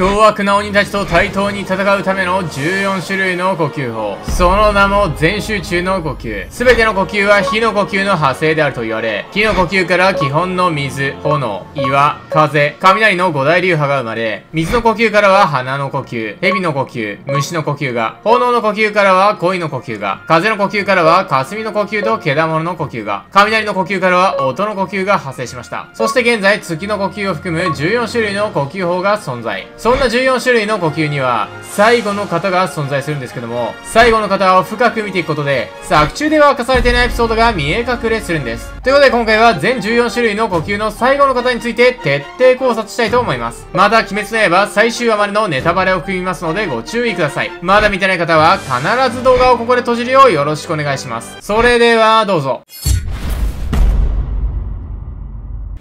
凶悪な鬼たちと対等に戦うための14種類の呼吸法。その名も全集中の呼吸。すべての呼吸は火の呼吸の派生であると言われ、火の呼吸から基本の水、炎、岩、風、雷の五大流派が生まれ、水の呼吸からは花の呼吸、蛇の呼吸、虫の呼吸が、炎の呼吸からは恋の呼吸が、風の呼吸からは霞の呼吸と毛玉の呼吸が、雷の呼吸からは音の呼吸が発生しました。そして現在、月の呼吸を含む14種類の呼吸法が存在。そそんな14種類の呼吸には、最後の型が存在するんですけども、最後の型を深く見ていくことで、作中では明かされていないエピソードが見え隠れするんです。ということで今回は全14種類の呼吸の最後の型について徹底考察したいと思います。また、鬼滅の刃最終話までのネタバレを含みますのでご注意ください。まだ見てない方は必ず動画をここで閉じるようよろしくお願いします。それでは、どうぞ。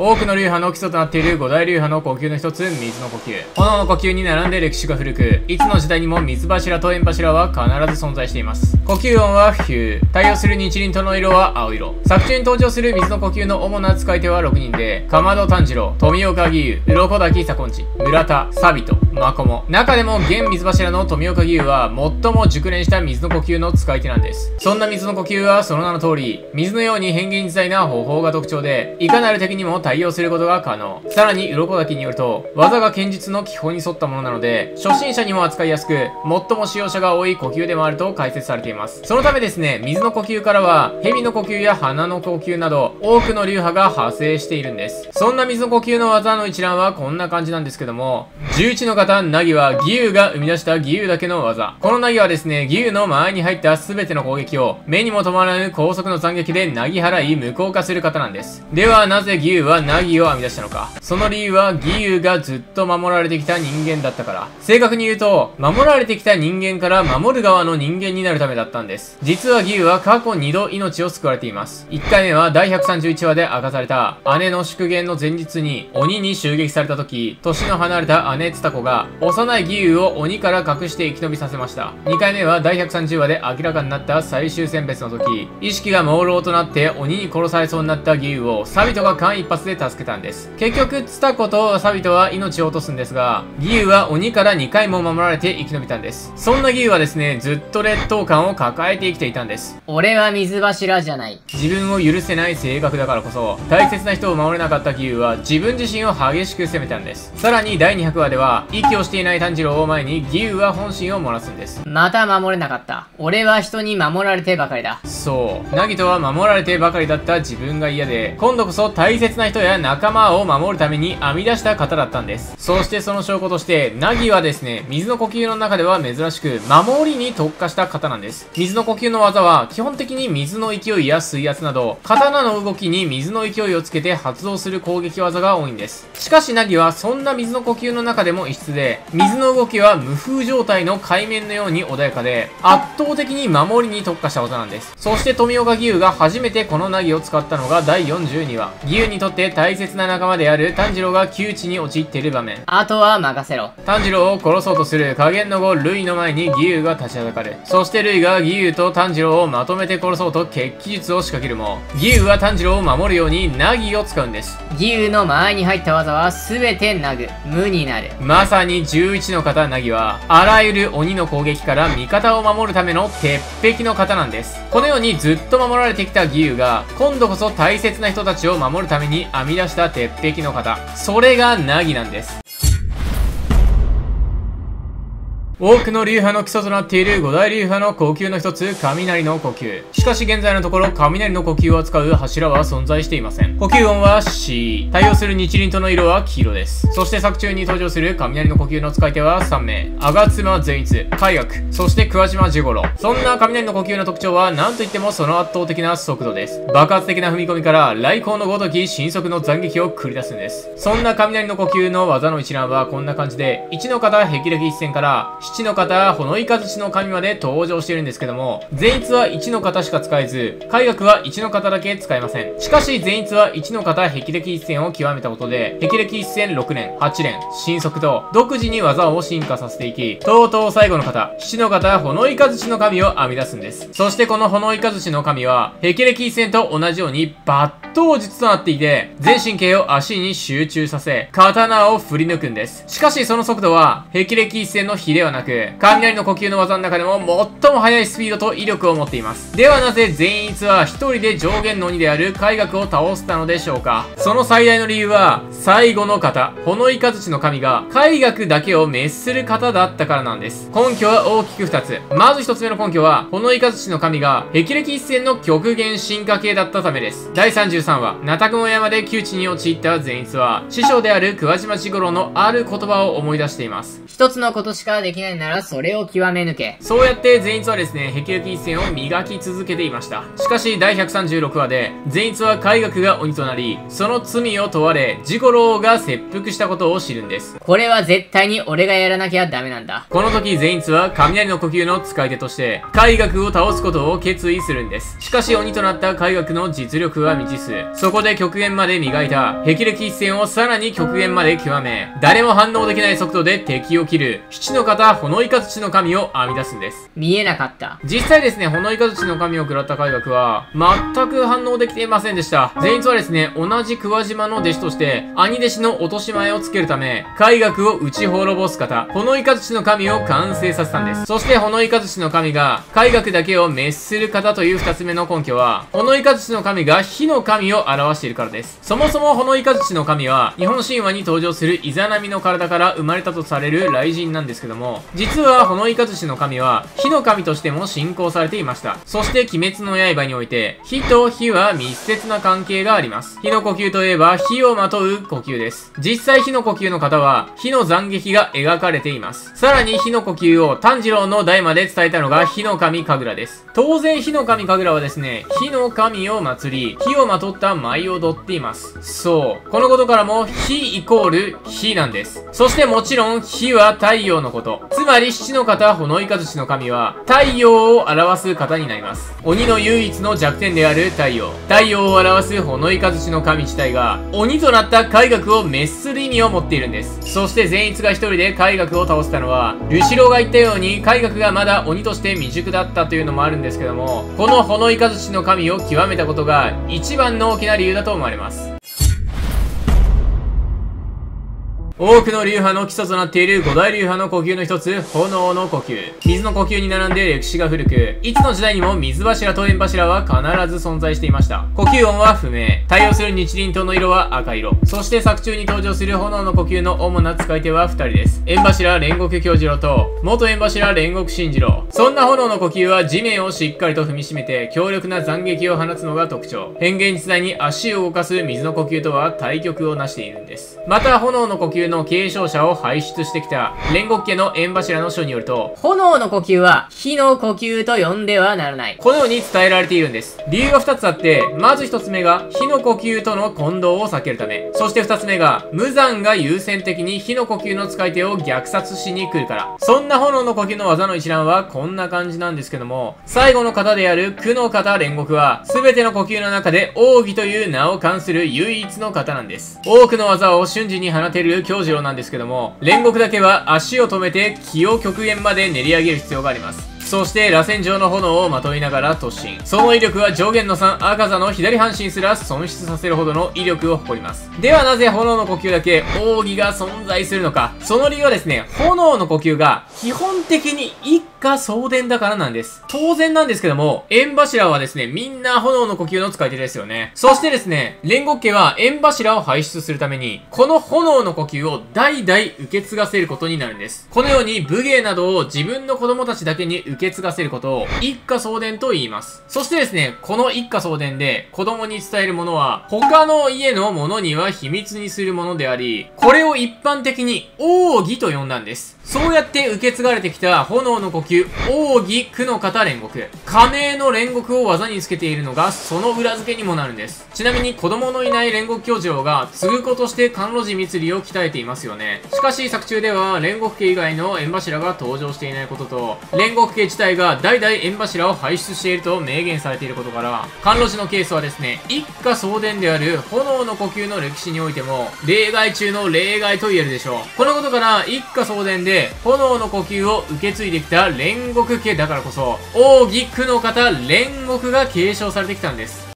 多くの流派の基礎となっている五大流派の呼吸の一つ、水の呼吸。炎の呼吸に並んで歴史が古く、いつの時代にも水柱と円柱は必ず存在しています。呼吸音はヒュー。対応する日輪との色は青色。作中に登場する水の呼吸の主な使い手は6人で、かまど炭治郎、富岡義勇、鱗滝左近寺、村田、サビト、マコモ。中でも現水柱の富岡義勇は最も熟練した水の呼吸の使い手なんです。そんな水の呼吸はその名の通り、水のように変幻自在な方法が特徴で、いかなる敵にも対対応することが可能。さらに、鱗滝によると、技が剣術の基本に沿ったものなので、初心者にも扱いやすく、最も使用者が多い呼吸でもあると解説されています。そのためですね、水の呼吸からは、蛇の呼吸や鼻の呼吸など、多くの流派が派生しているんです。そんな水の呼吸の技の一覧はこんな感じなんですけども、11の方、ナギは義勇が生み出した義勇だけの技。このナギはですね、義勇の前に入った全ての攻撃を、目にも止まらぬ高速の斬撃でなぎ払い無効化する方なんです。では、なぜ義勇はナギを編み出したのか。その理由は義勇がずっと守られてきた人間だったから。正確に言うと、守られてきた人間から守る側の人間になるためだったんです。実は義勇は過去2度命を救われています。1回目は第131話で明かされた姉の祝言の前日に鬼に襲撃された時、年の離れた姉ツタ子が幼い義勇を鬼から隠して生き延びさせました。2回目は第130話で明らかになった最終選別の時、意識が朦朧となって鬼に殺されそうになった義勇をサビトが間一髪で助けたんです。結局、ツタ子とサビトは命を落とすんですが、義勇は鬼から2回も守られて生き延びたんです。そんな義勇はですね、ずっと劣等感を抱えて生きていたんです。俺は水柱じゃない。自分を許せない性格だからこそ、大切な人を守れなかった義勇は自分自身を激しく責めたんです。さらに第200話では、息をしていない炭治郎を前に義勇は本心を漏らすんです。また守れなかった。俺は人に守られてばかりだ。そう。ナギトは守られてばかりだった自分が嫌で、今度こそ大切な人や仲間を守るために編み出した方だったんです。そしてその証拠として、ナギはですね、水の呼吸の中では珍しく、守りに特化した方なんです。水の呼吸の技は、基本的に水の勢いや水圧など、刀の動きに水の勢いをつけて発動する攻撃技が多いんです。しかしナギは、そんな水の呼吸の中でも異質で、水の動きは無風状態の海面のように穏やかで、圧倒的に守りに特化した技なんです。そして富岡義勇が初めてこのナギを使ったのが第42話。義勇にとって大切な仲間である炭治郎が窮地に陥っている場面。あとは任せろ。炭治郎を殺そうとする加減の後、ルイの前に義勇が立ちはだかる。そしてルイが義勇と炭治郎をまとめて殺そうと決起術を仕掛けるも、義勇は炭治郎を守るようにナギを使うんです。義勇の間合いに入った技は全てナグ、無になる。まさに11の方ナギは、あらゆる鬼の攻撃から味方を守るための鉄壁の方なんです。このようにずっと守られてきた義勇が、今度こそ大切な人たちを守るために編み出した鉄壁の方。それがナギなんです。多くの流派の基礎となっている五大流派の呼吸の一つ、雷の呼吸。しかし現在のところ、雷の呼吸を扱う柱は存在していません。呼吸音は C。対応する日輪との色は黄色です。そして作中に登場する雷の呼吸の使い手は3名。吾妻善逸、海学、そして桑島寿五郎。そんな雷の呼吸の特徴は、何といってもその圧倒的な速度です。爆発的な踏み込みから、来光のごとき新速の斬撃を繰り出すんです。そんな雷の呼吸の技の一覧はこんな感じで、1の方、霹靂一戦から、七の型、ほのいかずちの神まで登場しているんですけども、善逸は1の型しか使えず、海学は1の型だけ使えません。しかし、善逸は1の型、霹靂一戦を極めたことで、霹靂一戦6連、8連、新速と、独自に技を進化させていき、とうとう最後の型、七の型、ほのいかずちの神を編み出すんです。そしてこのほのいかずちの神は、霹靂一戦と同じように、抜刀術となっていて、全神経を足に集中させ、刀を振り抜くんです。しかしその速度は、霹靂一戦の比ではなく、雷の呼吸の技の中でも最も速いスピードと威力を持っています。ではなぜ善逸は一人で上限の鬼である海学を倒したのでしょうかその最大の理由は、最後の方、ほのいかずちの神が海学だけを滅する方だったからなんです。根拠は大きく二つ。まず一つ目の根拠は、ほのいかずちの神が霹靂一戦の極限進化系だったためです。第33話、ナタクモ山で窮地に陥った善逸は、師匠である桑島千五郎のある言葉を思い出しています。一つのことしかできないなら、それを極め抜け。そうやって善逸はですね、霹靂一戦を磨き続けていました。しかし、第136話で、善逸は海学が鬼となり、その罪を問われ、ジゴロウが切腹したことを知るんです。これは絶対に俺がやらなきゃダメなんだ。この時、善逸は雷の呼吸の使い手として、海学を倒すことを決意するんです。しかし、鬼となった海学の実力は未知数。そこで極限まで磨いた、霹靂一戦をさらに極限まで極め、誰も反応できない速度で敵を切る、七の方、ほのいかずちの神を編み出すんです。見えなかった。実際ですね、ほのいかずちの神を食らった海学は、全く反応できていませんでした。善逸はですね、同じ桑島の弟子として、兄弟子の落とし前をつけるため、海学を打ち滅ぼす方、ほのいかずちの神を完成させたんです。そして、ほのいかずちの神が、海学だけを滅する方という二つ目の根拠は、ほのいかずちの神が火の神を表しているからです。そもそもほのいかずちの神は、日本神話に登場するイザナミの体から生まれたとされる雷神なんですけども、実はほのいかずちの神は、火の神としても信仰されていました。そして、鬼滅の刃において、火と火は密接な関係があります。火の呼吸といえば、火をまとう呼吸です。実際火の呼吸の方は、火の斬撃が描かれています。さらに火の呼吸を炭治郎の代まで伝えたのが火の神神楽です。当然火の神神楽はですね、火の神を祭り、火をまとった舞を踊っています。そう。このことからも、火イコール火なんです。そしてもちろん、火は太陽のこと。つまり、七の方、ほのいかずしの神は、太陽を表す方になります。鬼の唯一の弱点である太陽。太陽を表すほのいかずしの神自体が、鬼となった海学を滅する意味を持っているんです。そして善逸が一人で海学を倒したのは、ルシロが言ったように、海学がまだ鬼として未熟だったというのもあるんですけども、このほのいかずしの神を極めたことが、一番の大きな理由だと思われます。多くの流派の基礎となっている五大流派の呼吸の一つ、炎の呼吸。水の呼吸に並んで歴史が古く、いつの時代にも水柱と縁柱は必ず存在していました。呼吸音は不明。対応する日輪灯の色は赤色。そして作中に登場する炎の呼吸の主な使い手は二人です。縁柱煉獄京次郎と、元縁柱煉獄新次郎。そんな炎の呼吸は地面をしっかりと踏みしめて、強力な斬撃を放つのが特徴。変幻自在に足を動かす水の呼吸とは対極をなしているんです。また、炎の呼吸の継承者を輩出してきた煉獄家の縁柱の書によると、炎の呼吸は火の呼吸と呼んではならない。このように伝えられているんです。理由が2つあって、まず1つ目が火の呼吸との混同を避けるため、そして2つ目が無残が優先的に火の呼吸の使い手を虐殺しに来るから。そんな炎の呼吸の技の一覧はこんな感じなんですけども、最後の方である苦の方煉獄は、全ての呼吸の中で奥義という名を冠する唯一の方なんです。多くの技を瞬時に放てる長次郎なんですけども、煉獄だけは足を止めて気を極限まで練り上げる必要があります。そして螺旋状の炎をまといながら突進。その威力は上限の3赤座の左半身すら損失させるほどの威力を誇ります。ではなぜ炎の呼吸だけ奥義が存在するのか。その理由はですね、炎の呼吸が基本的に1果送電だからなんです。当然なんですけども、縁柱はですね、みんな炎の呼吸の使い手ですよね。そしてですね、煉獄家は縁柱を排出するために、この炎の呼吸を代々受け継がせることになるんです。このように武芸などを自分の子供たちだけに受け継がせることを、一家送電と言います。そしてですね、この一家送電で子供に伝えるものは、他の家のものには秘密にするものであり、これを一般的に奥義と呼んだんです。そうやって受け継がれてきた炎の呼吸、奥義苦の方煉獄。加盟の煉獄を技につけているのが、その裏付けにもなるんです。ちなみに子供のいない煉獄教授が、継ぐ子として甘露寺密理を鍛えていますよね。しかし作中では、煉獄家以外の縁柱が登場していないことと、煉獄家自体が代々縁柱を輩出していると明言されていることから、甘露寺のケースはですね、一家送電である炎の呼吸の歴史においても、例外中の例外と言えるでしょう。このことから、一家送電で炎の呼吸を受け継いできた煉獄家だからこそ、奥義苦の方煉獄が継承されてきたんです。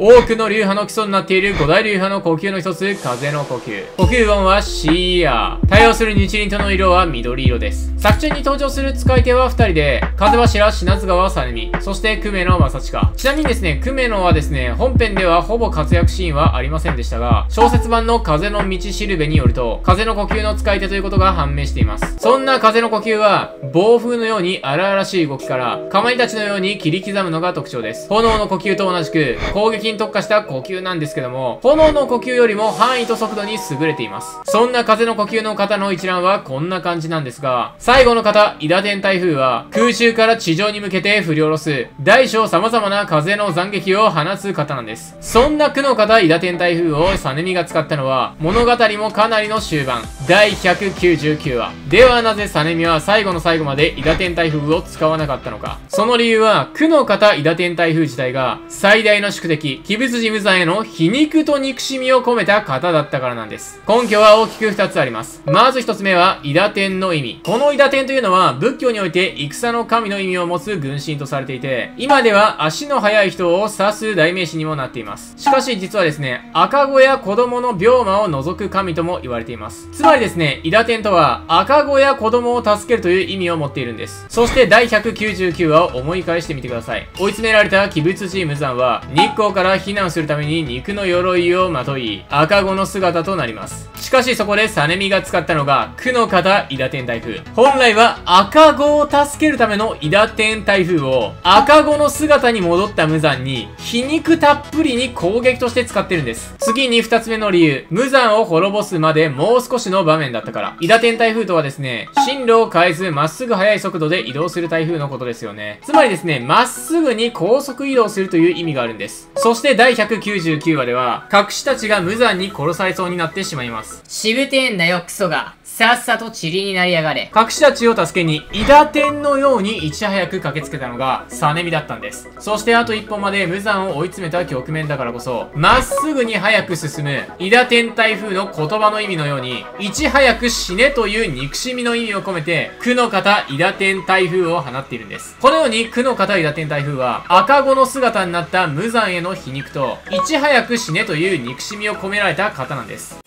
多くの流派の基礎になっている五大流派の呼吸の一つ、風の呼吸。呼吸音はシーヤー。対応する日輪との色は緑色です。作中に登場する使い手は2人で、風柱、品津川さねみ、そして久米野正親。ちなみにですね、久米野はですね、本編ではほぼ活躍シーンはありませんでしたが、小説版の風の道しるべによると、風の呼吸の使い手ということが判明しています。そんな風の呼吸は、暴風のように荒々しい動きから、かまいたちのように切り刻むのが特徴です。炎の呼吸と同じく、攻撃に特化した呼吸なんですけども、炎の呼吸よりも範囲と速度に優れています。そんな風の呼吸の方の一覧はこんな感じなんですが、最後の方、伊田天台風は、空中から地上に向けて振り下ろす、大小様々な風の斬撃を放つ方なんです。そんな苦の方、伊田天台風をサネミが使ったのは、物語もかなりの終盤、第199話。ではなぜサネミは最後の最後まで伊田天台風を使わなかったのか。その理由は、苦の方、伊田天台風自体が、最大の宿敵、鬼物寺無惨への皮肉と憎しみを込めた方だったからなんです。根拠は大きく2つあります。まず1つ目は、伊田天の意味。この伊田天というのは、仏教において戦の神の意味を持つ軍神とされていて、今では足の速い人を指す代名詞にもなっています。しかし実はですね、赤子や子供の病魔を除く神とも言われています。つまりですね、伊田天とは、赤子や子供を助けるという意味を持っているんです。そして第199話を思い返してみてください。追い詰められた鬼物寺無惨は、日光から避難するために肉の鎧をまとい、赤子の姿となります。しかしそこでサネミが使ったのが、苦の方、伊田天台風。本来は赤子を助けるための伊田天台風を、赤子の姿に戻った無惨に、皮肉たっぷりに攻撃として使ってるんです。次に二つ目の理由、無惨を滅ぼすまでもう少しの場面だったから。伊田天台風とはですね、進路を変えずまっすぐ速い速度で移動する台風のことですよね。つまりですね、まっすぐに高速移動するという意味があるんです。そして第199話では、隠したちが無残に殺されそうになってしまいます。しぶてんだよ、クソが。さっさと塵になりやがれ。隠し立ちを助けに、伊田天のようにいち早く駆けつけたのが、サネミだったんです。そしてあと一歩まで無残を追い詰めた局面だからこそ、まっすぐに早く進む、伊田天台風の言葉の意味のように、いち早く死ねという憎しみの意味を込めて、苦の方伊田天台風を放っているんです。このように苦の方伊田天台風は、赤子の姿になった無残への皮肉と、いち早く死ねという憎しみを込められた方なんです。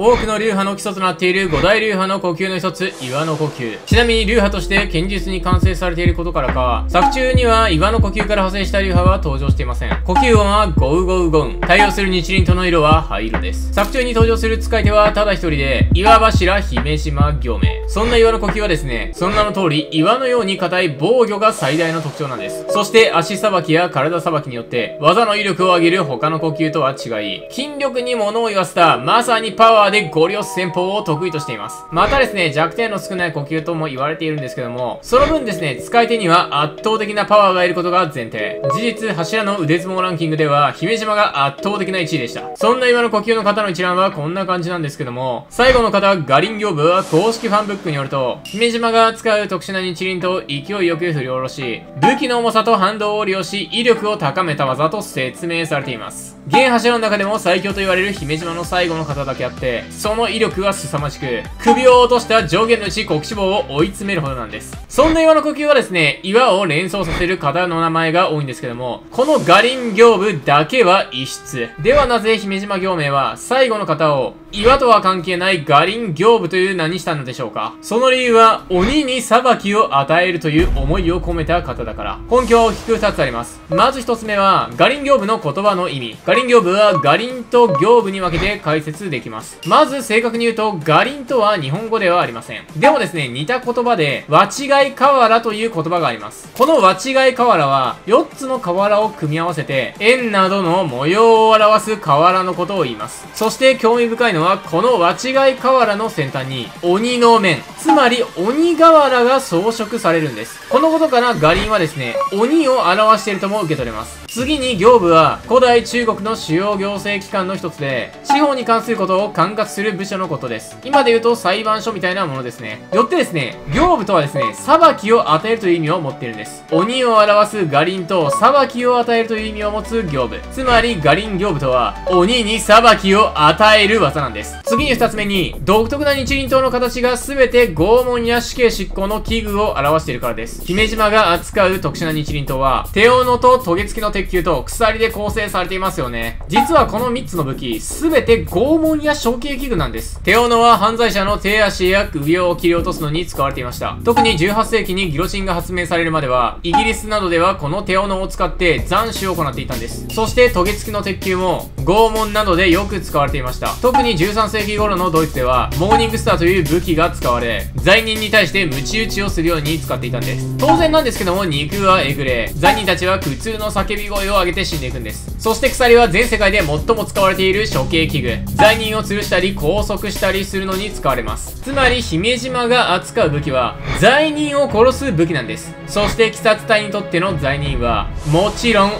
多くの流派の基礎となっている五大流派の呼吸の一つ、岩の呼吸。ちなみに流派として堅実に完成されていることからか、作中には岩の呼吸から派生した流派は登場していません。呼吸音はゴウゴウゴン。対応する日輪との色は灰色です。作中に登場する使い手はただ一人で、岩柱姫島行名。そんな岩の呼吸はですね、その名の通り、岩のように硬い防御が最大の特徴なんです。そして足さばきや体さばきによって、技の威力を上げる他の呼吸とは違い、筋力に物を言わせた、まさにパワーーでゴリ押す戦法を得意としています。またですね、弱点の少ない呼吸とも言われているんですけども、その分ですね、使い手には圧倒的なパワーがいることが前提。事実、柱の腕相撲ランキングでは、姫島が圧倒的な1位でした。そんな今の呼吸の方の一覧はこんな感じなんですけども、最後の方、ガリン業部は公式ファンブックによると、姫島が使う特殊な日輪と勢いよく振り下ろし、武器の重さと反動を利用し、威力を高めた技と説明されています。現柱の中でも最強と言われる姫島の最後の方だけあって、その威力は凄まじく、首を落とした上限のうち国志望を追い詰めるほどなんです。そんな岩の呼吸はですね、岩を連想させる方の名前が多いんですけども、このガリン行部だけは異質。ではなぜ姫島行名は最後の方を岩とは関係ないガリン行部という名にしたのでしょうかその理由は鬼に裁きを与えるという思いを込めた方だから。根拠は大きく2つあります。まず1つ目は、ガリン行部の言葉の意味。ガリン行部はガリンと行部に分けて解説できます。まず正確に言うと、ガリンとは日本語ではありません。でもですね、似た言葉で、わちがい瓦という言葉があります。このわちがい瓦は、4つの瓦を組み合わせて、円などの模様を表す瓦のことを言います。そして興味深いのは、このわちがい瓦の先端に、鬼の面、つまり鬼瓦が装飾されるんです。このことからガリンはですね、鬼を表しているとも受け取れます。次に行部は、古代中国の主要行政機関の一つで、司法に関することを管轄する部署のことです。今で言うと裁判所みたいなものですね。よってですね、行部とはですね、裁きを与えるという意味を持っているんです。鬼を表すガリンと裁きを与えるという意味を持つ行部。つまり、ガリン行部とは、鬼に裁きを与える技なんです。んです次に二つ目に、独特な日輪刀の形が全て拷問や死刑執行の器具を表しているからです。姫島が扱う特殊な日輪刀は、手斧とトゲ付きの鉄球と鎖で構成されていますよね。実はこの3つの武器、すべて拷問や処刑器具なんです。手斧は犯罪者の手足や首を切り落とすのに使われていました。特に18世紀にギロチンが発明されるまでは、イギリスなどではこの手斧を使って斬首を行っていたんです。そしてトゲ付きの鉄球も、拷問などでよく使われていました。特に13世紀頃のドイツでは、モーニングスターという武器が使われ、罪人に対して鞭打ちをするように使っていたんです。当然なんですけども、肉はえぐれ、罪人たちは苦痛の叫び声を上げて死んでいくんです。そして鎖は全世界で最も使われている処刑器具。罪人を吊るしたり拘束したりするのに使われます。つまり、姫島が扱う武器は、罪人を殺す武器なんです。そして、鬼殺隊にとっての罪人は、もちろん鬼。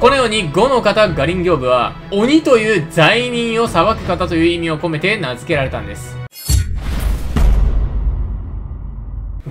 このように、5の方ガリン行部は、鬼鬼という罪人を裁く方という意味を込めて名付けられたんです。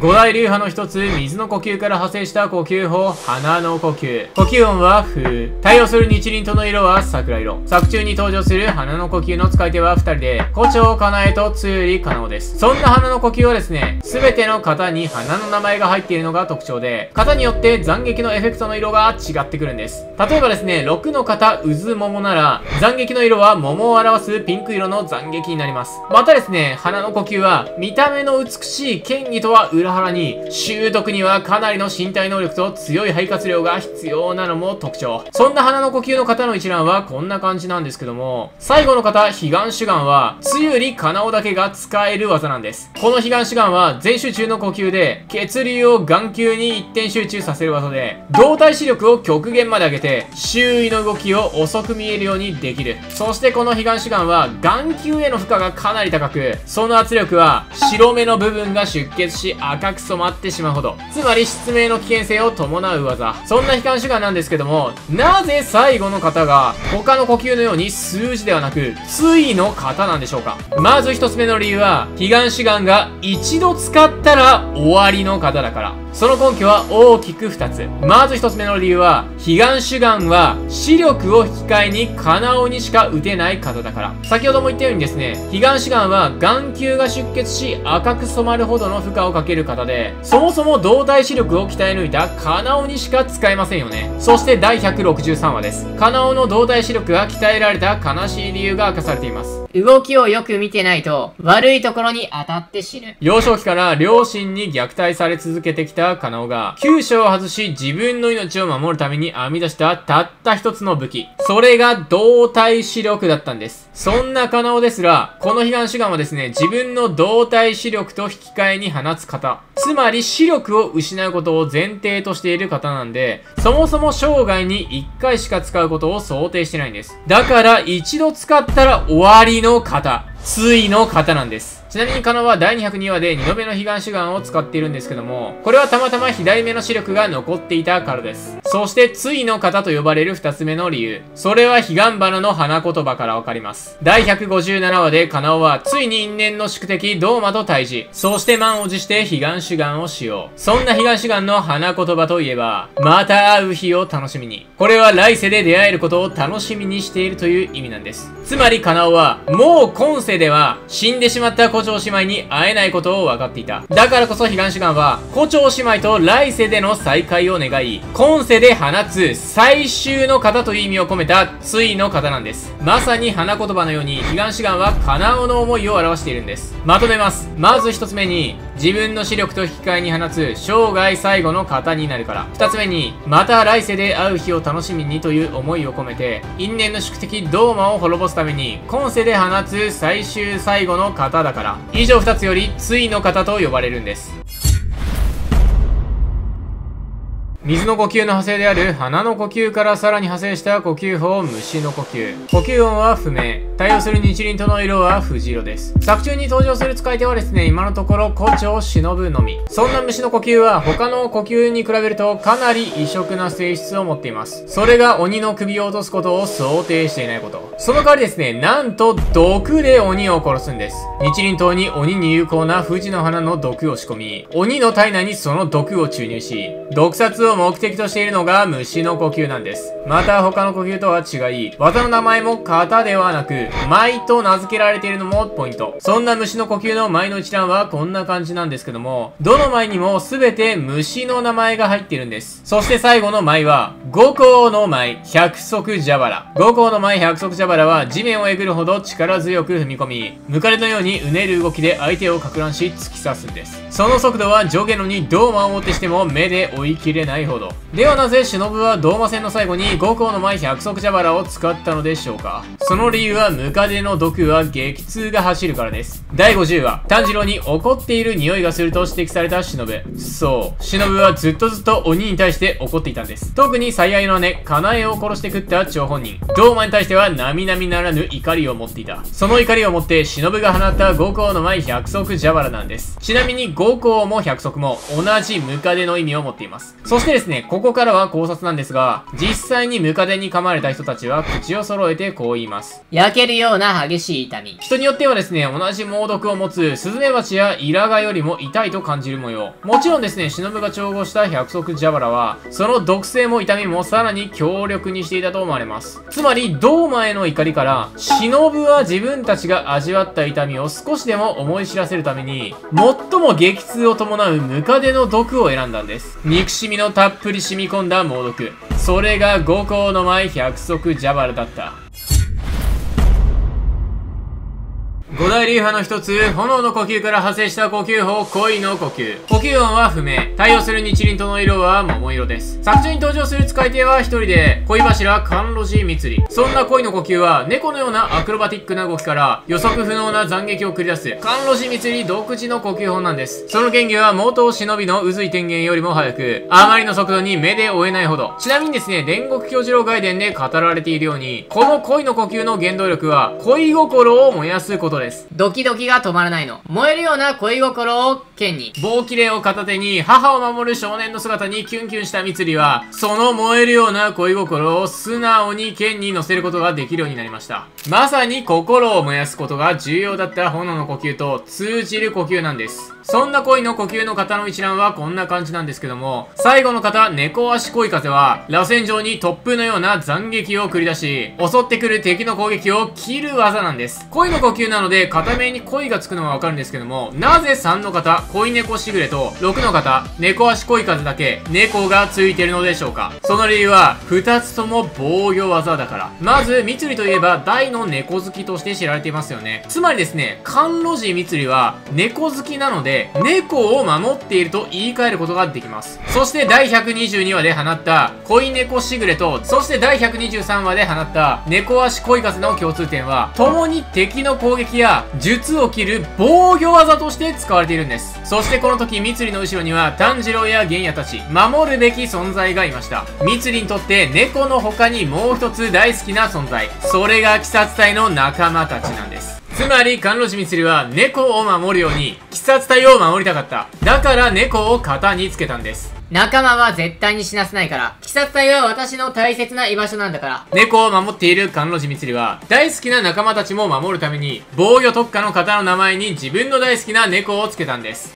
五大流派の一つ、水の呼吸から派生した呼吸法、鼻の呼吸。呼吸音は風。対応する日輪との色は桜色。作中に登場する鼻の呼吸の使い手は二人で、胡蝶かなえとつゆりかなおです。そんな鼻の呼吸はですね、すべての型に鼻の名前が入っているのが特徴で、型によって斬撃のエフェクトの色が違ってくるんです。例えばですね、6の型、渦桃なら、斬撃の色は桃を表すピンク色の斬撃になります。またですね、鼻の呼吸は、見た目の美しい剣技とは裏腹に、習得にはかなりの身体能力と強い肺活量が必要なのも特徴。そんな鼻の呼吸の方の一覧はこんな感じなんですけども、最後の方、悲願主眼は、つゆりかなおだけが使える技なんです。この悲願主眼は、全集中の呼吸で、血流を眼球に一点集中させる技で、動体視力を極限まで上げて、周囲の動きを遅く見えるようにできる。そしてこの悲願主眼は、眼球への負荷がかなり高く、その圧力は、白目の部分が出血し赤く染まってしまうほど。つまり失明の危険性を伴う技。そんな悲観主眼なんですけども、なぜ最後の方が他の呼吸のように数字ではなく、対の型なんでしょうか？まず一つ目の理由は、悲願主眼が一度使ったら終わりの型だから。その根拠は大きく2つ。まず1つ目の理由は、悲願主眼は視力を引き換えに金尾にしか打てない方だから。先ほども言ったようにですね、悲願主眼は眼球が出血し赤く染まるほどの負荷をかける方で、そもそも動体視力を鍛え抜いたカナオにしか使えませんよね。そして第163話です。カナオの動体視力が鍛えられた悲しい理由が明かされています。動きをよく見てないと、悪いところに当たって死ぬ。幼少期から両親に虐待され続けてきたカナオが、急所を外し自分の命を守るために編み出したたった一つの武器。それが動体視力だったんです。そんなカナオですら、この悲願主眼はですね、自分の動体視力と引き換えに放つ方。つまり視力を失うことを前提としている方なんで、そもそも生涯に1回しか使うことを想定してないんです。だから一度使ったら終わりの型。対の方なんです。ちなみにカノは第202話で2度目の悲願主眼を使っているんですけども、これはたまたま左目の視力が残っていたからです。そして、対の型と呼ばれる2つ目の理由。それは彼岸花の花言葉からわかります。第157話でカナオは、ついに因縁の宿敵ドーマと対峙。そして満を持して悲願主眼を使用。そんな悲願主眼の花言葉といえば、また会う日を楽しみに。これは来世で出会えることを楽しみにしているという意味なんです。つまりカナオは、もう今世では死んでしまった子蝶姉妹に会えないことを分かっていた。だからこそ彼岸主眼は、胡蝶姉妹と来世での再会を願い、今世で放つ最終の方という意味を込めたついの方なんです。まさに花言葉のように、彼岸主眼はカナオの思いを表しているんです。まとめます。まず一つ目に、自分の視力と引き換えに放つ生涯最後の型になるから。二つ目に、また来世で会う日を楽しみにという思いを込めて、因縁の宿敵ドーマを滅ぼすために、今世で放つ最終最後の型だから。以上二つより、対の型と呼ばれるんです。水の呼吸の派生である鼻の呼吸からさらに派生した呼吸法虫の呼吸。呼吸音は不明。対応する日輪との色は藤色です。作中に登場する使い手はですね今のところ胡蝶忍ぶのみ。そんな虫の呼吸は他の呼吸に比べるとかなり異色な性質を持っています。それが鬼の首を落とすことを想定していないこと。その代わりですねなんと毒で鬼を殺すんです。日輪刀に鬼に有効な藤の花の毒を仕込み。鬼の体内にその毒を注入し毒殺をを目的としているのが虫の呼吸なんです。また他の呼吸とは違い、技の名前も型ではなく、舞と名付けられているのもポイント。そんな虫の呼吸の舞の一覧はこんな感じなんですけども、どの舞にも全て虫の名前が入っているんです。そして最後の舞は、五行の舞、百足蛇腹。五行の舞百足蛇腹は地面をえぐるほど力強く踏み込み、ムカデのようにうねる動きで相手をか乱し突き刺すんです。その速度は上下のにどう守ってしても目で追い切れないほど。ではなぜ忍はドーマ戦の最後に五行の前百足蛇腹を使ったのでしょうか？その理由はムカデの毒は激痛が走るからです。第50話、炭治郎に怒っている匂いがすると指摘された忍。そう、忍はずっとずっと鬼に対して怒っていたんです。特に最愛の姉、かなえを殺して食った張本人。ドーマに対しては並々ならぬ怒りを持っていた。その怒りを持って忍が放った五行の前百足蛇腹なんです。ちなみに五行も百足も同じムカデの意味を持っています。そしてですね、ここからは考察なんですが、実際にムカデに噛まれた人たちは口を揃えてこう言います。焼けるような激しい痛み。人によってはですね、同じ猛毒を持つスズメバチやイラガよりも痛いと感じる模様。もちろんですね、忍が調合した百足ジャバラは、その毒性も痛みもさらに強力にしていたと思われます。つまり、ドーマへの怒りから、忍は自分たちが味わった痛みを少しでも思い知らせるために、最も激痛を伴うムカデの毒を選んだんです。憎しみのたっぷり染み込んだ猛毒。それが五行の舞百足ジャバルだった。五大流派の一つ、炎の呼吸から派生した呼吸法、恋の呼吸。呼吸音は不明。対応する日輪との色は桃色です。作中に登場する使い手は一人で、恋柱、甘露寺蜜里。そんな恋の呼吸は、猫のようなアクロバティックな動きから予測不能な斬撃を繰り出す、甘露寺蜜里独自の呼吸法なんです。その元気は、元忍びの渦井天元よりも速く、あまりの速度に目で追えないほど。ちなみにですね、煉獄教授郎外伝で語られているように、この恋の呼吸の原動力は、恋心を燃やすことです。です。ドキドキが止まらないの。燃えるような恋心を剣に。棒切れを片手に母を守る少年の姿にキュンキュンしたみつりは、その燃えるような恋心を素直に剣に乗せることができるようになりました。まさに心を燃やすことが重要だった炎の呼吸と通じる呼吸なんです。そんな恋の呼吸の型の一覧はこんな感じなんですけども、最後の型、猫足恋風は、螺旋状に突風のような斬撃を繰り出し、襲ってくる敵の攻撃を切る技なんです。恋の呼吸なので、で片目に恋がつくのはわかるんですけども、なぜ3の型、恋猫しぐれと、6の型、猫足恋風だけ、猫がついてるのでしょうか？その理由は、2つとも防御技だから。まず、三りといえば、大の猫好きとして知られていますよね。つまりですね、甘露寺三りは、猫好きなの、で、猫を守っていると言い換えることができます。そして第122話で放った恋猫しぐれと、そして第123話で放った猫足恋風の共通点は、共に敵の攻撃や術を切る防御技として使われているんです。そしてこの時、三りの後ろには炭治郎や玄也たち、守るべき存在がいました。三りにとって猫の他にもう一つ大好きな存在。それが鬼殺隊の仲間たちなんです。つまり、甘露寺光は猫を守るように、鬼殺隊を守りたかった。だから猫を型につけたんです。仲間は絶対に死なせないから。鬼殺隊は私の大切な居場所なんだから。猫を守っている甘露寺光は、大好きな仲間たちも守るために、防御特化の方の名前に自分の大好きな猫をつけたんです。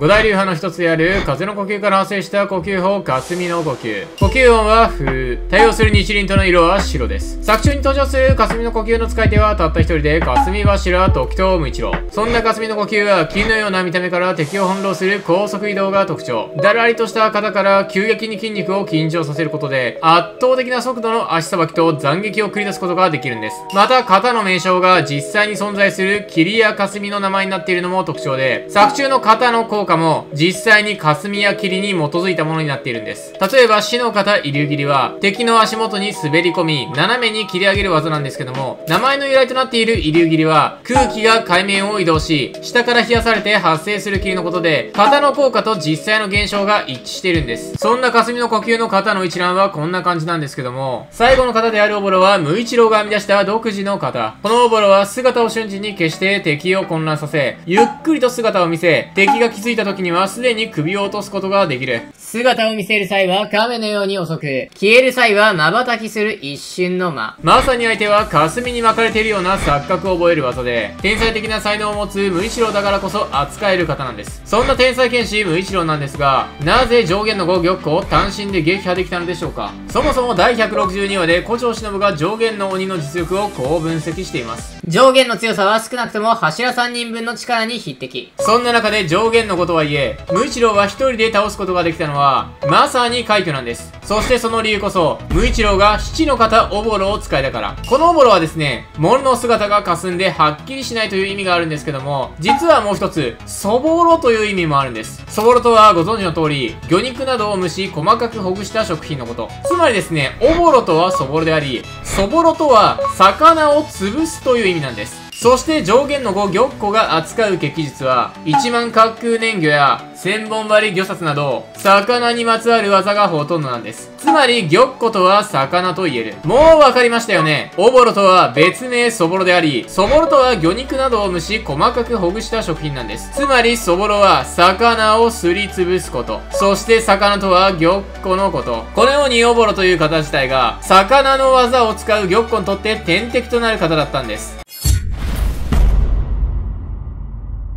五大流派の一つである風の呼吸から派生した呼吸法霞の呼吸。呼吸音は風。対応する日輪との色は白です。作中に登場する霞の呼吸の使い手はたった一人で霞柱時藤無一郎。そんな霞の呼吸は金のような見た目から敵を翻弄する高速移動が特徴。だらりとした肩から急激に筋肉を緊張させることで圧倒的な速度の足さばきと斬撃を繰り出すことができるんです。また型の名称が実際に存在する霧や霞の名前になっているのも特徴で、作中の型の効果も実際に霞や霧に基づいたものになっているんです。例えば死の型遺留切りは敵の足元に滑り込み、斜めに切り上げる技なんですけども、名前の由来となっている遺留切りは空気が海面を移動し、下から冷やされて発生する霧のことで、型の効果と実際の現象が一致しているんです。そんな霞の呼吸の型の一覧はこんな感じなんですけども、最後の型であるオボロは無一郎が編み出した独自の型。このオボロは姿を瞬時に消して敵を混乱させ、ゆっくりと姿を見せ、敵が気づいた時にはすでに首を落とすことができる。姿を見せる際は亀のように遅く、消える際は瞬きする一瞬の間。まさに相手は霞に巻かれているような錯覚を覚える技で、天才的な才能を持つ無一郎だからこそ扱える方なんです。そんな天才剣士無一郎なんですが、なぜ上限の5玉子を単身で撃破できたのでしょうか？そもそも第162話で古城忍が上限の鬼の実力をこう分析しています。上限の強さは少なくとも柱3人分の力に匹敵。そんな中で上限のことはいえ、無一郎は一人で倒すことができたのは、はまさに快挙なんです。そしてその理由こそ、無一郎が七の型オボロを使えたから。このオボロはですね、物の姿が霞んではっきりしないという意味があるんですけども、実はもう一つ、そぼろという意味もあるんです。そぼろとはご存知の通り、魚肉などを蒸し細かくほぐした食品のこと。つまりですね、オボロとはそぼろであり、そぼろとは魚を潰すという意味なんです。そして上限の5玉子が扱う激術は、1万滑空燃魚や千本針魚殺など、魚にまつわる技がほとんどなんです。つまり、玉子とは魚と言える。もうわかりましたよね。おぼろとは別名そぼろであり、そぼろとは魚肉などを蒸し細かくほぐした食品なんです。つまり、そぼろは魚をすりつぶすこと。そして魚とは玉子のこと。このようにおぼろという方自体が、魚の技を使う玉子にとって天敵となる方だったんです。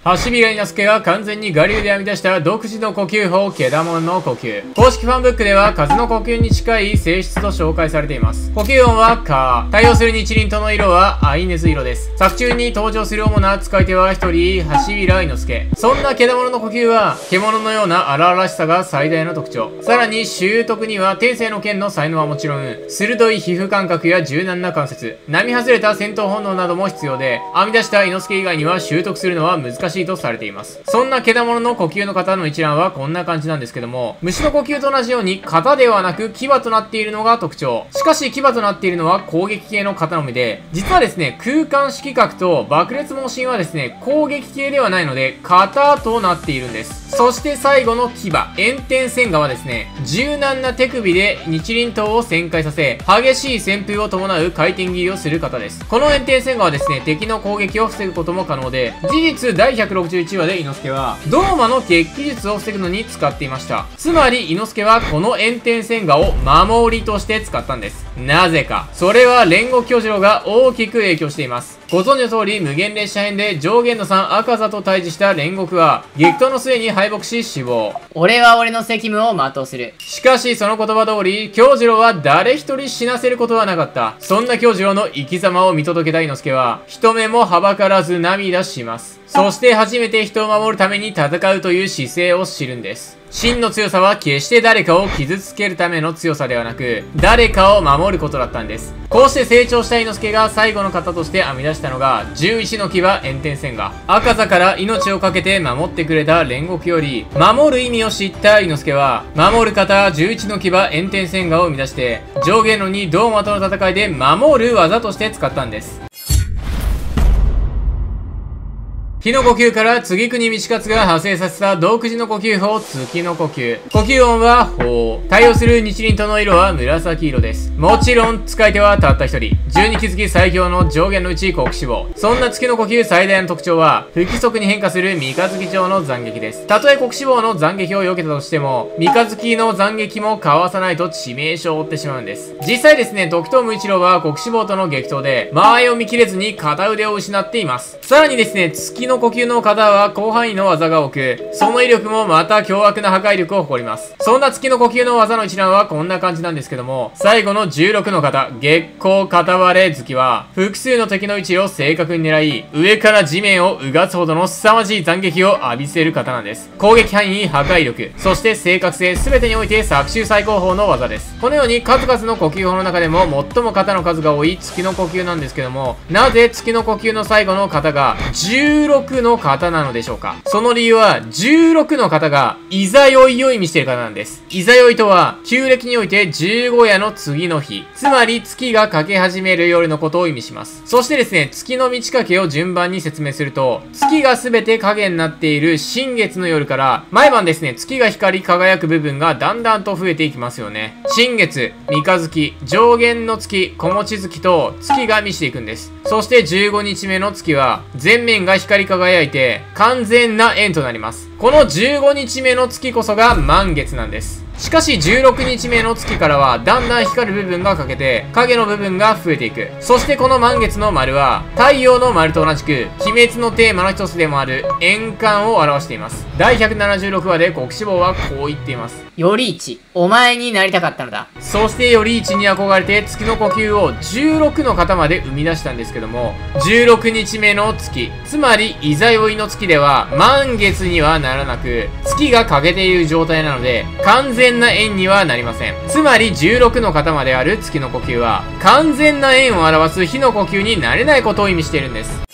橋平稲助が完全に我流で編み出した独自の呼吸法、ケダモンの呼吸。公式ファンブックでは風の呼吸に近い性質と紹介されています。呼吸音はカー。対応する日輪との色はアイネス色です。作中に登場する主な使い手は一人、橋平稲助。そんなケダモノの呼吸は、獣のような荒々しさが最大の特徴。さらに習得には天性の剣の才能はもちろん、鋭い皮膚感覚や柔軟な関節、並外れた戦闘本能なども必要で、編み出した猪助以外には習得するのは難しいしいとされています。そんな獣の呼吸の型の一覧はこんな感じなんですけども、虫の呼吸と同じように型ではなく牙となっているのが特徴。しかし牙となっているのは攻撃系の型のみで、実はですね、空間色覚と爆裂猛進はですね、攻撃系ではないので、型となっているんです。そして最後の牙、炎天線画はですね、柔軟な手首で日輪刀を旋回させ、激しい旋風を伴う回転切りをする方です。この炎天線画はですね、敵の攻撃を防ぐことも可能で、事実第161話で伊之助は、ドーマの決起術を防ぐのに使っていました。つまり、伊之助はこの炎天線画を守りとして使ったんです。なぜか。それは煉獄教授が大きく影響しています。ご存知の通り、無限列車編で上限の3赤座と対峙した煉獄は、激闘の末に敗北し死亡。俺は俺の責務を全うする。しかし、その言葉通り、京次郎は誰一人死なせることはなかった。そんな京次郎の生き様を見届けた猪之助は、人目もはばからず涙します。そして初めて人を守るために戦うという姿勢を知るんです。真の強さは決して誰かを傷つけるための強さではなく、誰かを守ることだったんです。こうして成長した猪之助が最後の方として編み出したのが、11の牙炎天線が、赤座から命を懸けて守ってくれた煉獄より、守る意味を知った猪之助は、守る方11の牙炎天線画を生み出して、上下の2ドーマとの戦いで守る技として使ったんです。火の呼吸から次国道勝が派生させた独自の呼吸法、月の呼吸。呼吸音は法。対応する日輪との色は紫色です。もちろん、使い手はたった一人。12気づき最強の上限のうち国志望。そんな月の呼吸最大の特徴は、不規則に変化する三日月状の斬撃です。たとえ国志望の斬撃を避けたとしても、三日月の斬撃もかわさないと致命傷を負ってしまうんです。実際ですね、時藤無一郎は国志望との激闘で、間合いを見切れずに片腕を失っています。さらにですね、月のの呼吸の方は広範囲の技が多く、その威力もまた凶悪な破壊力を誇ります。そんな月の呼吸の技の一覧はこんな感じなんですけども、最後の16の方、月光片割れ月は、複数の敵の位置を正確に狙い、上から地面をうがつほどの凄まじい斬撃を浴びせる方なんです。攻撃範囲、破壊力、そして正確性、全てにおいて作中最高峰の技です。このように数々の呼吸法の中でも最も型の数が多い月の呼吸なんですけども、なぜ月の呼吸の最後の型が16の型なのでしょうか？その理由は、16の型が、いざよいを意味している方なんです。いざよいとは、旧暦において15夜の次の日、つまり月が欠け始める夜のことを意味します。そしてですね、月の満ち欠けを順番に説明すると、月が全て影になっている新月の夜から、毎晩ですね、月が光り輝く部分がだんだんと増えていきますよね。新月、三日月、上限の月、小持月と月が満ちていくんです。そして15日目の月は、全面が光り輝いて、完全な円となります。この15日目の月こそが満月なんです。しかし16日目の月からはだんだん光る部分が欠けて影の部分が増えていく。そしてこの満月の丸は太陽の丸と同じく鬼滅のテーマの一つでもある円環を表しています。第176話で国志望はこう言っています。より一、お前になりたかったのだ。そしてより一に憧れて月の呼吸を16の型まで生み出したんですけども、16日目の月、つまりいざよいの月では満月にはならなく、月が欠けている状態なので、完全な円にはなりません。つまり16の型まである月の呼吸は、完全な円を表す火の呼吸になれないことを意味しているんです。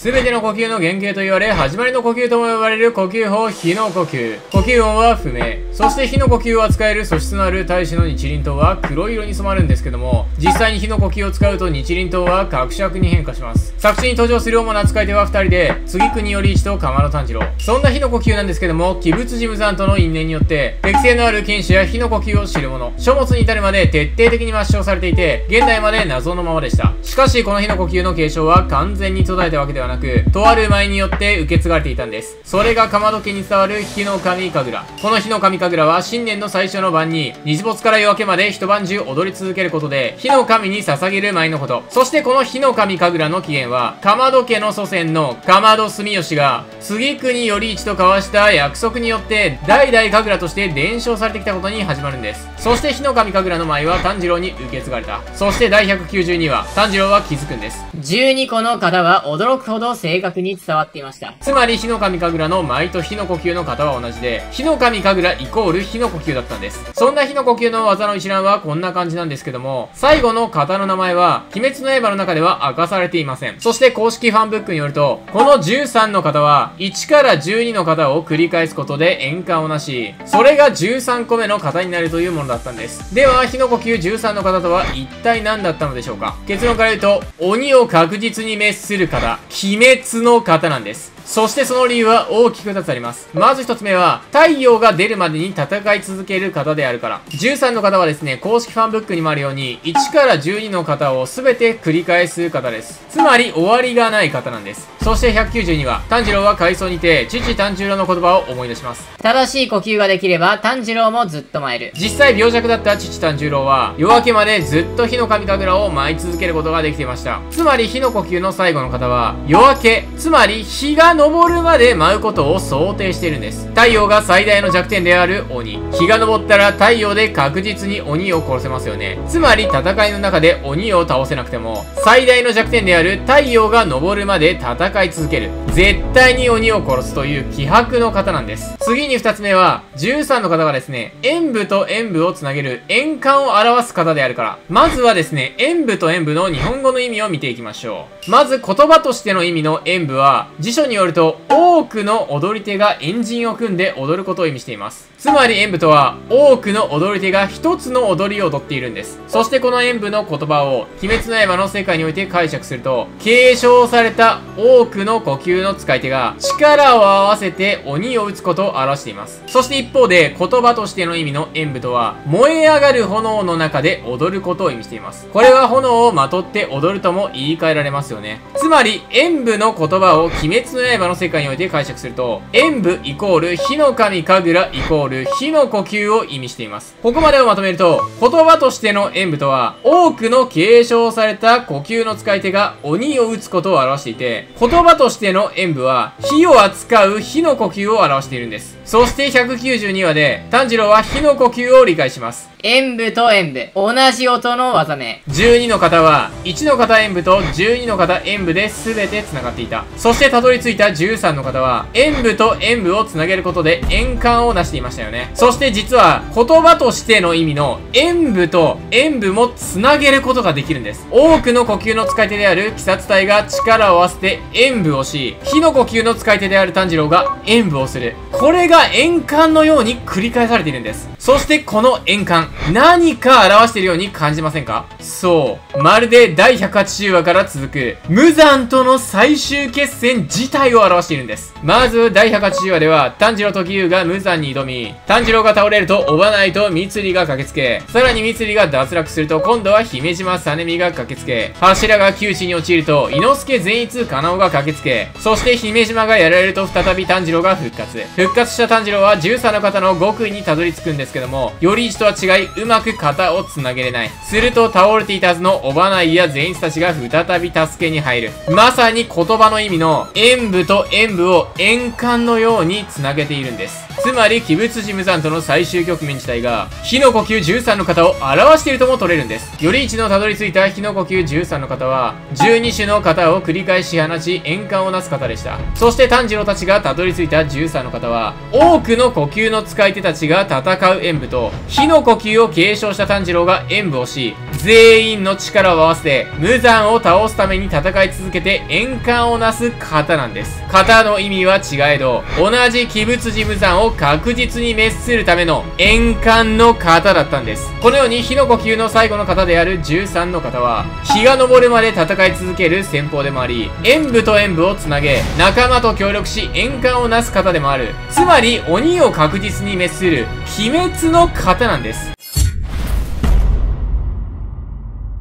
すべての呼吸の原型と言われ、始まりの呼吸とも呼ばれる呼吸法、火の呼吸。呼吸音は不明。そして火の呼吸を扱える素質のある大使の日輪刀は黒色に染まるんですけども、実際に火の呼吸を使うと日輪刀は角尺に変化します。作中に登場する主な使い手は2人で、次国より一と鎌野炭治郎。そんな火の呼吸なんですけども、鬼物事務山との因縁によって、適性のある剣士や火の呼吸を知る者、書物に至るまで徹底的に抹消されていて、現代まで謎のままでした。しかし、この火の呼吸の継承は完全に途絶えたわけではないなく、とある舞によって受け継がれていたんです。それがかまど家に伝わる火の神神楽。この火の神神楽は新年の最初の晩に、日没から夜明けまで一晩中踊り続けることで、火の神に捧げる舞のこと。そしてこの火の神神楽の起源は、かまど家の祖先のかまど住吉が、次国より一と交わした約束によって、代々神楽として伝承されてきたことに始まるんです。そして火の神神楽の舞は炭治郎に受け継がれた。そして第192話、炭治郎は気づくんです。12個の方は驚くほど正確に伝わっていました。つまり、火の神神楽の舞と火の呼吸の型は同じで、火の神神楽イコール火の呼吸だったんです。そんな火の呼吸の技の一覧はこんな感じなんですけども、最後の型の名前は、鬼滅の刃の中では明かされていません。そして公式ファンブックによると、この13の型は、1から12の型を繰り返すことで円環をなし、それが13個目の型になるというものだったんです。では、火の呼吸13の型とは一体何だったのでしょうか？結論から言うと、鬼を確実に滅する方、鬼鬼滅の方なんです。そしてその理由は大きく2つあります。まず1つ目は、太陽が出るまでに戦い続ける方であるから。13の方はですね、公式ファンブックにもあるように、1から12の方を全て繰り返す方です。つまり、終わりがない方なんです。そして192は、炭治郎は階層にて、父炭治郎の言葉を思い出します。正しい呼吸ができれば、炭治郎もずっと舞える。実際病弱だった父炭治郎は、夜明けまでずっと火の神神楽を舞い続けることができていました。つまり、火の呼吸の最後の方は、夜明け、つまり、日が昇るまで舞うことを想定しているんです。太陽が最大の弱点である鬼。日が昇ったら太陽で確実に鬼を殺せますよね。つまり戦いの中で鬼を倒せなくても、最大の弱点である太陽が昇るまで戦い続ける。絶対に鬼を殺すという気迫の方なんです。次に二つ目は、13の方がですね、演武と演武をつなげる円環を表す方であるから。まずはですね、演武と演武の日本語の意味を見ていきましょう。まず言葉としての意味の演武は、辞書によると、多くの踊り手がエンジンを組んで踊ることを意味しています。つまり演舞とは、多くの踊り手が一つの踊りを踊っているんです。そしてこの演舞の言葉を、鬼滅の刃の世界において解釈すると、継承された多くの呼吸の使い手が、力を合わせて鬼を打つことを表しています。そして一方で、言葉としての意味の演舞とは、燃え上がる炎の中で踊ることを意味しています。これは炎をまとって踊るとも言い換えられますよね。つまり、演舞の言葉を鬼滅の刃の世界において解釈すると、演武イコール火の神神楽イコーる火の呼吸を意味しています。ここまでをまとめると、言葉としての演武とは、多くの継承された呼吸の使い手が鬼を打つことを表していて、言葉としての演武は、火を扱う火の呼吸を表しているんです。そして192話で、炭治郎は火の呼吸を理解します。演武と演武。同じ音の技名。12の型は、1の型演武と12の型演武で全て繋がっていた。そしてたどり着いた13の型は、演武と演武を繋げることで円環を成していましたよね。そして実は、言葉としての意味の演武と演武も繋げることができるんです。多くの呼吸の使い手である鬼殺隊が力を合わせて演武をし、火の呼吸の使い手である炭治郎が演武をする。これが円環のように繰り返されているんです。そしてこの円環、何か表しているように感じませんか？そう。まるで第180話から続く、無残との最終決戦自体を表しているんです。まず、第180話では、炭治郎と義勇が無残に挑み、炭治郎が倒れると、おばないと三りが駆けつけ、さらに三りが脱落すると、今度は姫島実美が駆けつけ、柱が窮地に陥ると、伊之助善逸かなおが駆けつけ、そして姫島がやられると、再び炭治郎が復活。復活した炭治郎は13の方の極意にたどり着くんですけども、より一とは違い、うまく型を繋げれない。すると倒れていたはずのおばないや善逸たちが再び助けに入る。まさに言葉の意味の演武と演武を円環のようにつなげているんです。つまり、鬼物寺無惨との最終局面自体が、火の呼吸13の方を表しているとも取れるんです。より一度たどり着いた火の呼吸13の方は、12種の型を繰り返し放ち、円環をなす方でした。そして炭治郎たちがたどり着いた13の方は、多くの呼吸の使い手たちが戦う演武と、火の呼吸を継承した炭治郎が演武をし、全員の力を合わせて、無惨を倒すために戦い続けて円環をなす型なんです。型の意味は違えど、同じ鬼物寺無惨を確実に滅するための円環の型だったんです。このように火の呼吸の最後の型である13の型は、日が昇るまで戦い続ける戦法でもあり、演武と演武をつなげ、仲間と協力し円環をなす型でもある。つまり、鬼を確実に滅する、鬼滅の型なんです。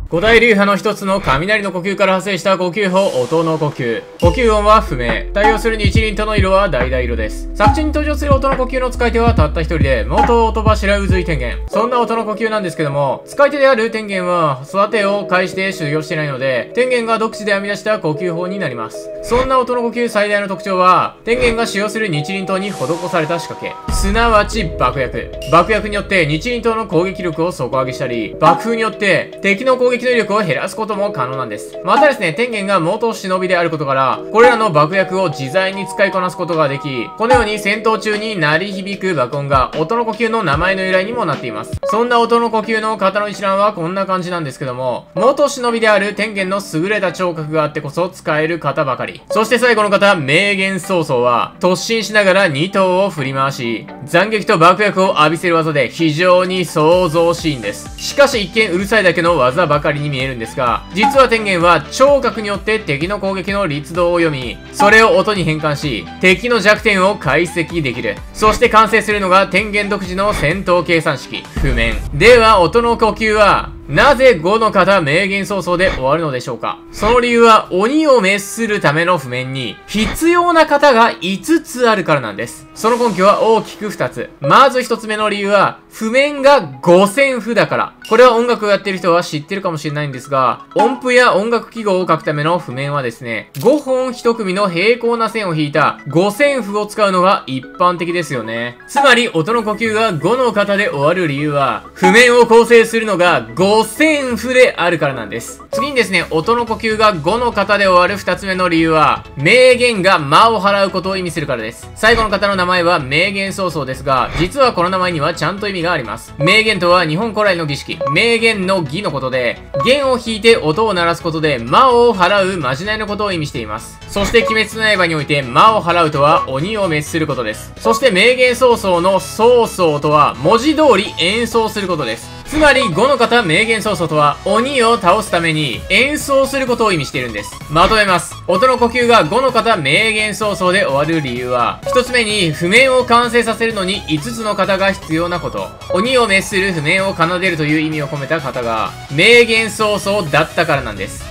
古代流派の一つの雷の呼吸から派生した呼吸法、音の呼吸。呼吸音は不明。対応する日輪との色は橙色です。作中に登場する音の呼吸の使い手はたった一人で、元音柱渦井天元。そんな音の呼吸なんですけども、使い手である天元は、育てを介して修行してないので、天元が独自で編み出した呼吸法になります。そんな音の呼吸最大の特徴は、天元が使用する日輪灯に施された仕掛け。すなわち爆薬。爆薬によって日輪灯の攻撃力を底上げしたり、爆風によって敵の攻撃撃能力を減らすことも可能なんです。またですね、天元が元忍びであることから、これらの爆薬を自在に使いこなすことができ、このように戦闘中に鳴り響く爆音が音の呼吸の名前の由来にもなっています。そんな音の呼吸の型の一覧はこんな感じなんですけども、元忍びである天元の優れた聴覚があってこそ使える型ばかり。そして最後の方、名言曹操は、突進しながら2頭を振り回し、斬撃と爆薬を浴びせる技で非常に想像しいんです。しかし一見うるさいだけの技ばかりりに見えるんですが、実は天元は聴覚によって敵の攻撃の律動を読み、それを音に変換し、敵の弱点を解析できる。そして完成するのが天元独自の戦闘計算式、譜面。では、音の呼吸は、なぜ5の方名言早々で終わるのでしょうか？その理由は鬼を滅するための譜面に必要な方が5つあるからなんです。その根拠は大きく2つ。まず1つ目の理由は譜面が5000譜だから。これは音楽をやってる人は知ってるかもしれないんですが、音符や音楽記号を書くための譜面はですね、5本1組の平行な線を引いた5000符を使うのが一般的ですよね。つまり音の呼吸が5の型で終わる理由は、譜面を構成するのが5000符であるからなんです。次にですね、音の呼吸が5の型で終わる2つ目の理由は、名言が魔を払うことを意味するからです。最後の方の名前は名言曹操ですが、実はこの名前にはちゃんと意味があります。名言とは日本古来の儀式、名言の儀のことで、弦を弾いて音を鳴らすことで魔を払うまじないのことを意味しています。そして鬼滅の刃において魔を払うとは鬼を滅することです。そして名言曹操の曹操とは文字通り演奏することです。つまり5の方名言曹操とは鬼を倒すために演奏することを意味しているんです。まとめます。音の呼吸が5の方名言曹操で終わる理由は、1つ目に譜面を完成させるのに5つの方が必要なこと。鬼を滅する譜面を奏でるという意味を込めた方が名言曹操だったからなんです。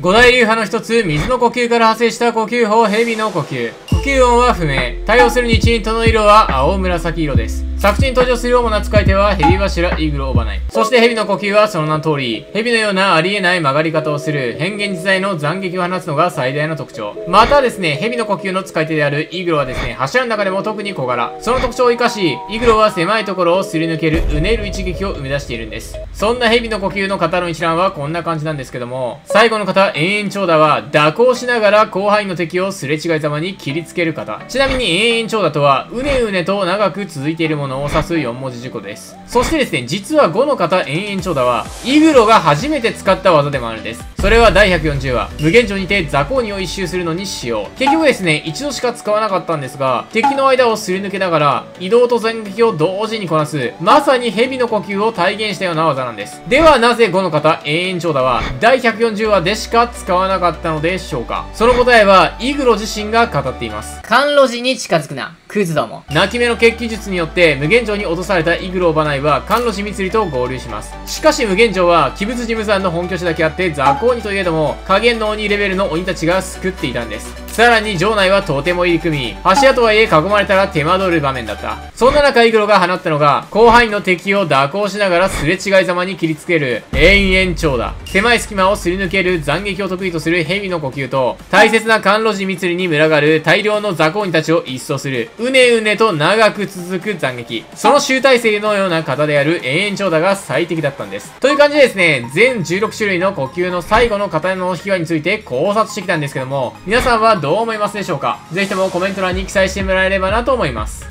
五大流派の一つ、水の呼吸から派生した呼吸法、蛇の呼吸。呼吸音は不明。対応する日輪との色は青紫色です。作中に登場する主な使い手はヘビ柱イーグルオーバナイ。そしてヘビの呼吸はその名の通り、ヘビのようなありえない曲がり方をする変幻自在の斬撃を放つのが最大の特徴。またですね、ヘビの呼吸の使い手であるイーグルはですね、柱の中でも特に小柄。その特徴を活かし、イーグルは狭いところをすり抜けるうねる一撃を生み出しているんです。そんなヘビの呼吸の型の一覧はこんな感じなんですけども、最後の方、延々長打は蛇行しながら広範囲の敵をすれ違いざまに切りつける方。ちなみに延々長打とは、うねうねと長く続いているものを指す4文字事故です。そしてですね、実は5の方延々長打は、イグロが初めて使った技でもあるんです。それは第140話、無限城にて雑魚鬼を一周するのに使用。結局ですね、一度しか使わなかったんですが、敵の間をすり抜けながら、移動と斬撃を同時にこなす、まさに蛇の呼吸を体現したような技なんです。ではなぜ5の方延々長打は、第140話でしか使わなかったのでしょうかその答えは、イグロ自身が語っています。甘露寺に近づくな。クズども。泣き目の決起術によって無限城に落とされたイグローバナイは甘露寺光と合流します。しかし無限城は鬼物事務山の本拠地だけあって雑魚鬼といえども加減の鬼レベルの鬼たちが救っていたんです。さらに城内はとても入り組み、柱とはいえ囲まれたら手間取る場面だった。そんな中イグロが放ったのが広範囲の敵を蛇行しながらすれ違いざまに切りつける延々長だ。狭い隙間をすり抜ける斬撃を得意とする蛇の呼吸と大切な甘露寺密に群がる大量の雑魚鬼たちを一掃するうねうねと長く続く斬撃。その集大成のような方である永遠長打が最適だったんです。という感じでですね、全16種類の呼吸の最後の型の秘話について考察してきたんですけども、皆さんはどう思いますでしょうか？ぜひともコメント欄に記載してもらえればなと思います。